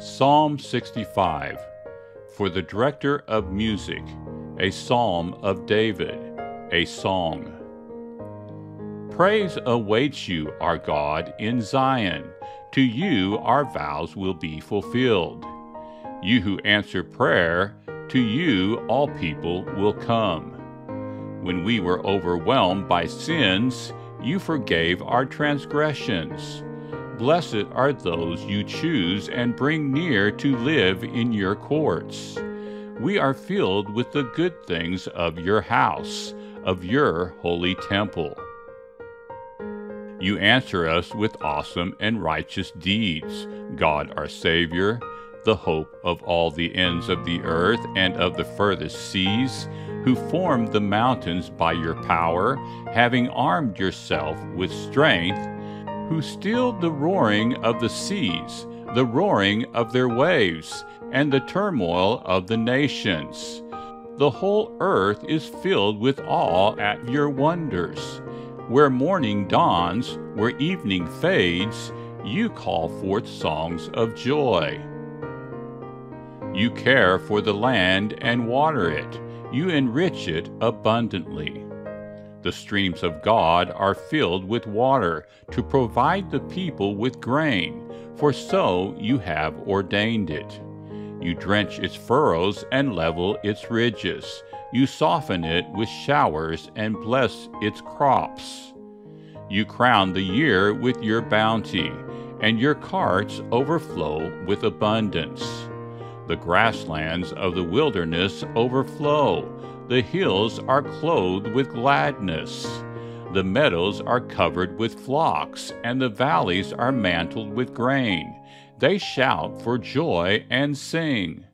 Psalm 65 For the director of music, a psalm of David, a song. Praise awaits you, our God, in Zion. To you our vows will be fulfilled. You who answer prayer, to you all people will come. When we were overwhelmed by sins, you forgave our transgressions. Blessed are those you choose and bring near to live in your courts. We are filled with the good things of your house, of your holy temple. You answer us with awesome and righteous deeds, God our Savior, the hope of all the ends of the earth and of the furthest seas, who formed the mountains by your power, having armed yourself with strength who stilled the roaring of the seas, the roaring of their waves, and the turmoil of the nations. The whole earth is filled with awe at your wonders. Where morning dawns, where evening fades, you call forth songs of joy. You care for the land and water it, you enrich it abundantly. The streams of God are filled with water to provide the people with grain, for so you have ordained it. You drench its furrows and level its ridges. You soften it with showers and bless its crops. You crown the year with your bounty, and your carts overflow with abundance. The grasslands of the wilderness overflow the hills are clothed with gladness. The meadows are covered with flocks, and the valleys are mantled with grain. They shout for joy and sing.